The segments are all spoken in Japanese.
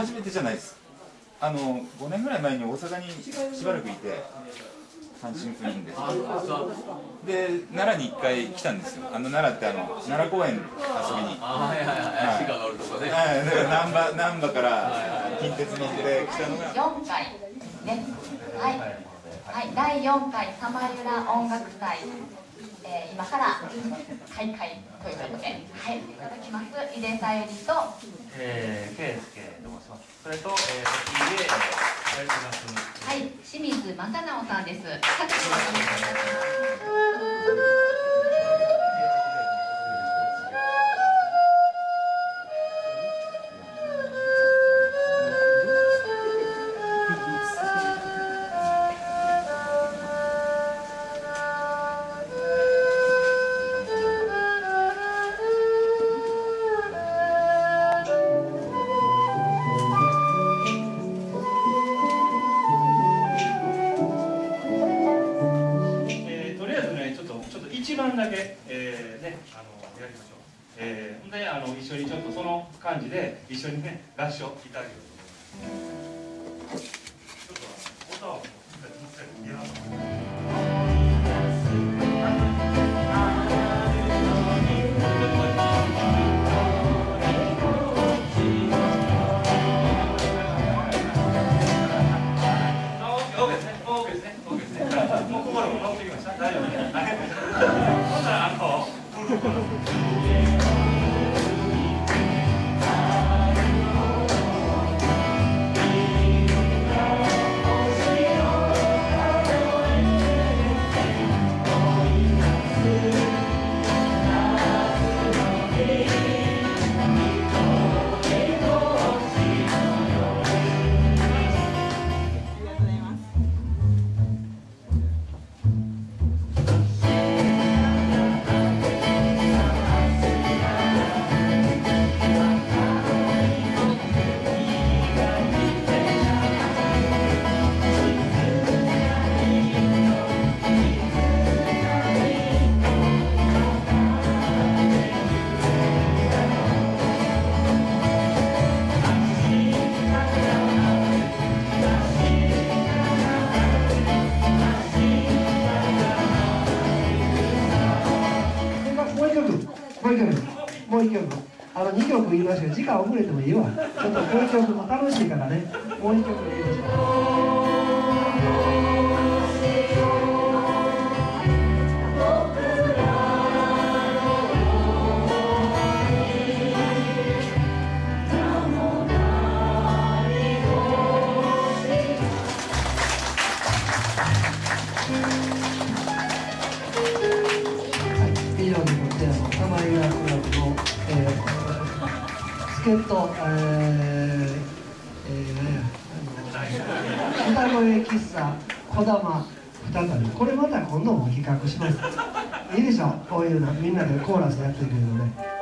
初めてじゃないです。あの5年ぐらい前に大阪にしばらくいて阪神クリーンでで奈良に1回来たんですよ。あの奈良ってあの奈良公園遊びに。はいはいはい。鹿がおるとこね。はい。だから難波難波から近鉄乗って来たのが。4回ね。はい、はい、第4回玉浦音楽祭、えー今から開会ということではいいただきます井出さゆりとえー、圭介と申します。それと、えー、先で、えー、やります。はい清水正直さんです一番だけ、えー、ね、あの、やりましょう。えー、ほんで、あの、一緒にちょっとその感じで、一緒にね、合唱いただけると思います。ちょっと、音を、やらオーケーですもう心も乗ってきました。大丈夫です。ほんなら、あの、の2曲言いましたけど、時間遅れてもいいわ。ちょっとこう一曲も楽しいからね。もう1曲言いましょう。ー、助っ人、えー、えー、何やあの歌声喫茶こだま再び。これまた今度も企画します。いいでしょ？こういうのみんなでコーラスやってるけどね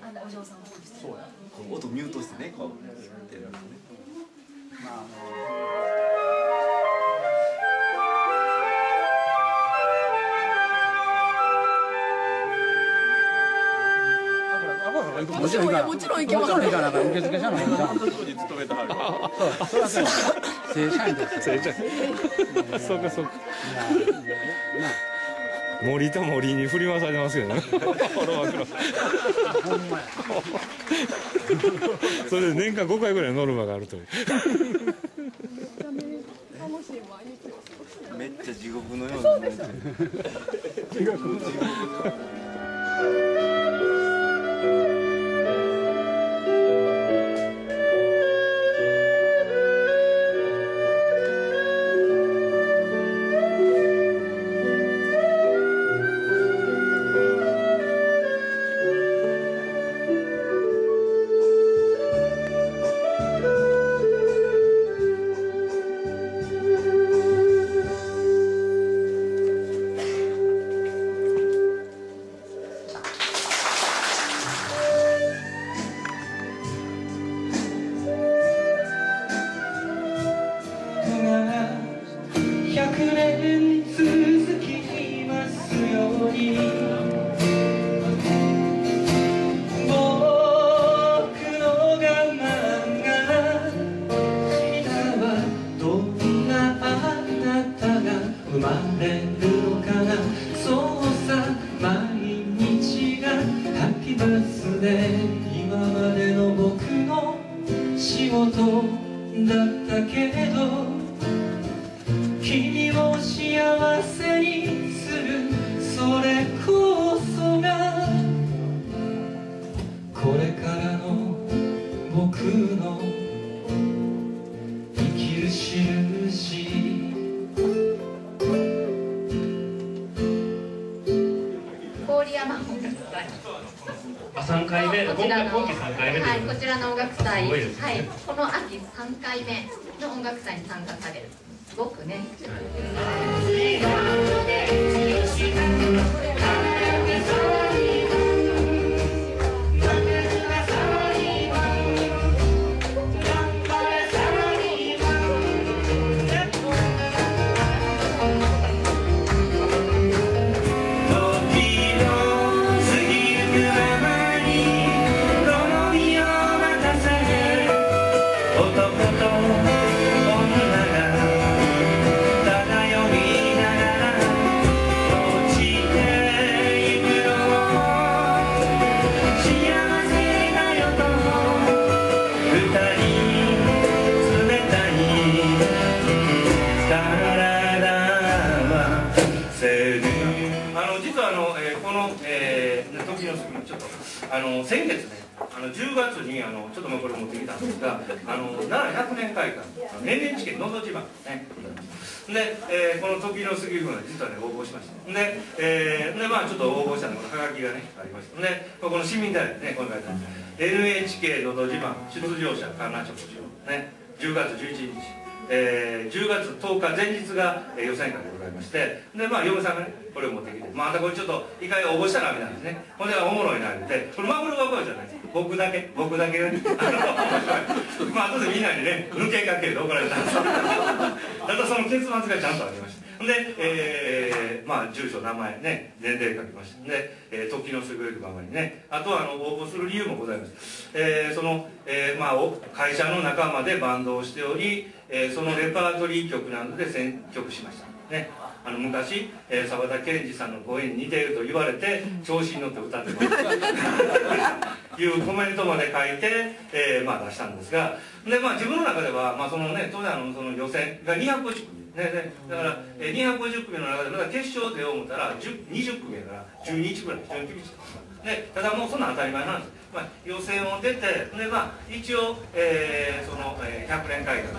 スイングでそうや。音ミュートしてねこうってやるのねもちろんいかもちろんいけますもちろんいかな受付者の方が当時勤めたはるそ正社員です正社員そうかそうかな森と森に振り回されてますよね。この枠のほんまやそれで年間5回ぐらいノルマがあるという。めっちゃ地獄のような。そうであ3回目こちらの今今期3回目とはいこちらの音楽祭。ね。はいこの秋3回目の音楽祭に参加される。すごくね。時あの先月ねあの10月にあのちょっとまあこれ持ってきたんですがあの奈良100年会館あの NHK のど自慢ね。で、えーこの時の過ぎるの実はね応募しました。で,、えーでまあちょっと応募したのこのハガキがねありました。でこの市民大学ねこの書いてある NHK のど自慢出場者観覧者募集ね10月11日。えー10月10日前日が、えー予選会でございましてでまあ嫁さんがねこれを持ってきてまたこれちょっと一回応募したらみたいなんですね。ほんでおもろいなってこれマグロが声じゃないです僕だけ。僕だけ あのまあ後でみんなにね抜けかけて怒られたんです ただその結末がちゃんとありました。で、えーまあ住所名前ね年齢書きましたで、えー時の過ぎるままにねあとはあの応募する理由もございます、えーその、えーまあ、会社の仲間でバンドをしており、えーそのレパートリー曲などで選曲しました。ね。あの昔えー沢、田研二さんの声に似ていると言われて調子に乗って歌ってます。いうコメントまで書いて、えーまあ、出したんですが。で、まあ、自分の中では、まあそのね、当然あのその予選が250組、ねね、だから、えー、250組の中でまだ決勝出よう思ったら20組やから12日ぐらい非常に厳しいでただもうそんな当たり前なんです、まあ、予選を出てで、まあ、一応、えーその、えー100年会館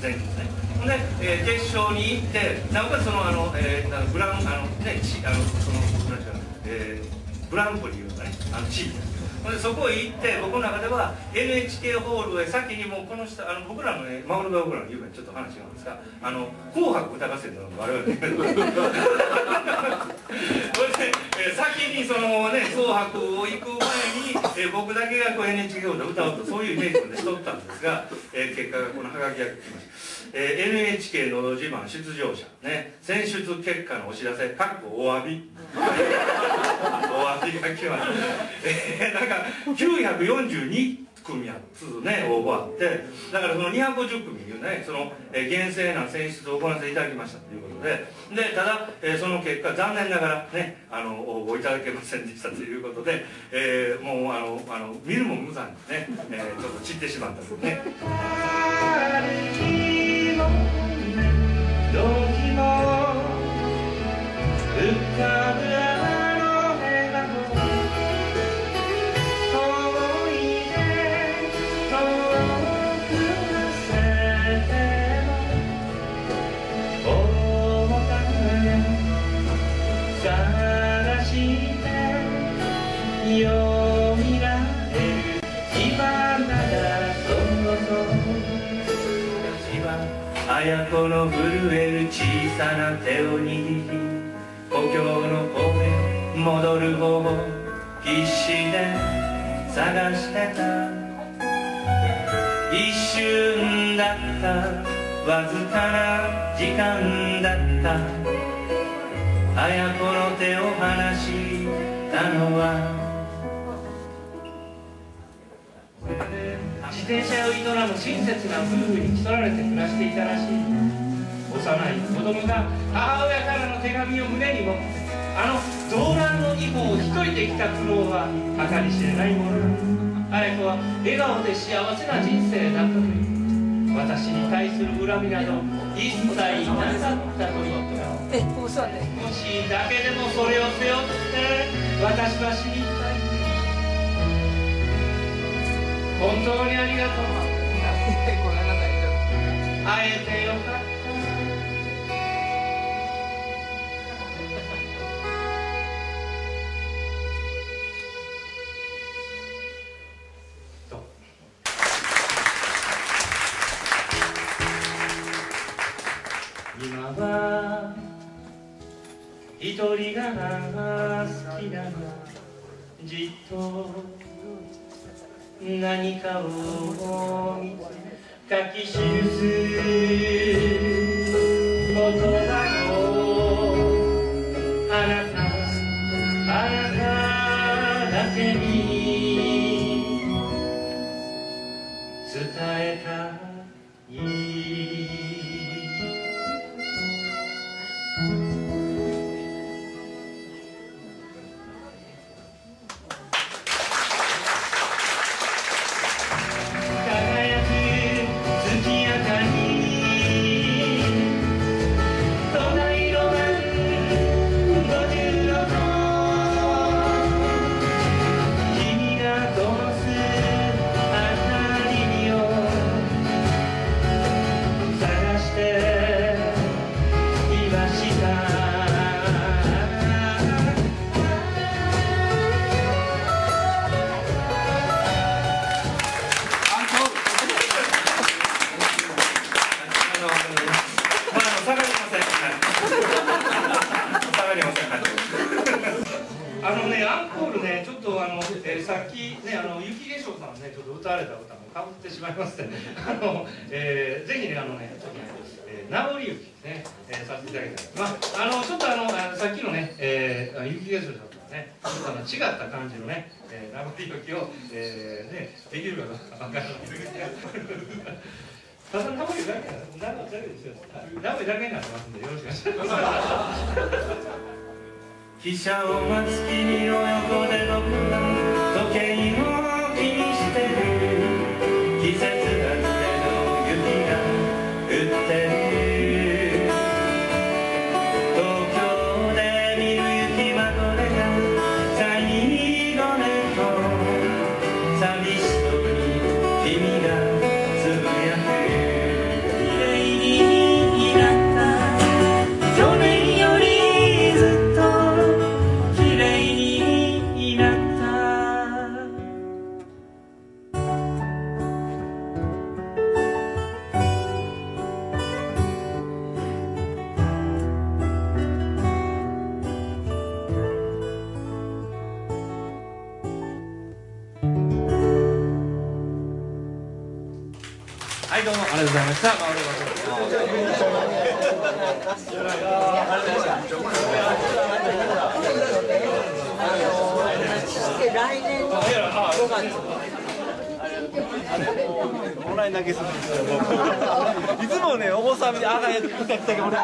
前日ね。で、えー決勝に行ってなおかつそのあの、えー、グランあのねあのそのなんていうか、えー、グランプリいうかねあの地域ですほんでそこへ行って僕の中では NHK ホールへ先にもうこの人あの僕らのねマグロが僕らの夢ちょっと話があるんですが「あの紅白歌合戦」の我々それで、先にそのね紅白を行く、えー僕だけがこう NHK ホールで歌うとそういうイメージをねしとったんですが、えー結果がこのハガキが来ました、えー NHK のど自慢出場者ね選出結果のお知らせかっこお詫び。お詫びが来ました、えーなんか942組やつね応募あってだからその250組いうねその、えー厳正な選出を行わせていただきましたということででただ、えーその結果残念ながらねあの応募いただけませんでしたということで、えーもうあのあの見るも無残にね、えーちょっと散ってしまったというねどきも浮かぶ震える小さな手を握り故郷の方へ戻る方を必死で探してた。一瞬だった。わずかな時間だった。綾子の手を離したのは。自転車を営む親切な夫婦に競られて暮らしていたらしい。幼い子供が母親からの手紙を胸に持ってあの動乱の一歩を一人で来た苦労は計り知れないものだ綾子は笑顔で幸せな人生だったという私に対する恨みなど一切なかったと言ったえここ座ってもしだけでもそれを背負って私は死にたい本当にありがとう会えてよかった一人が好きだがじっと何かを見つ書き記す言葉をあなた。あなただけに伝えた。さっきね、あの、雪化粧さんね、ちょっと歌われた歌もかぶってしまいましてね。あの、えーぜひね、あのね、ちょっとね、えー、名残雪ね、えーさせていただきたい。まあ、あの、ちょっとあの、あさっきのね、えー、雪化粧さんとはね、ちょっとあの、違った感じのね、えー、名残雪を、えー、ね、できるかどうかわからないけど。ただ名古屋だけ名古屋だけですよ。名古屋だけになってますんでよろしくお願いします。汽車を待つ君の横で僕は時計を気にしてるはいどうもありがとうございました。まあ俺は来年の5月オンライン投げす。るんです。よいつもねお坊さんにあがやってきたきたけど俺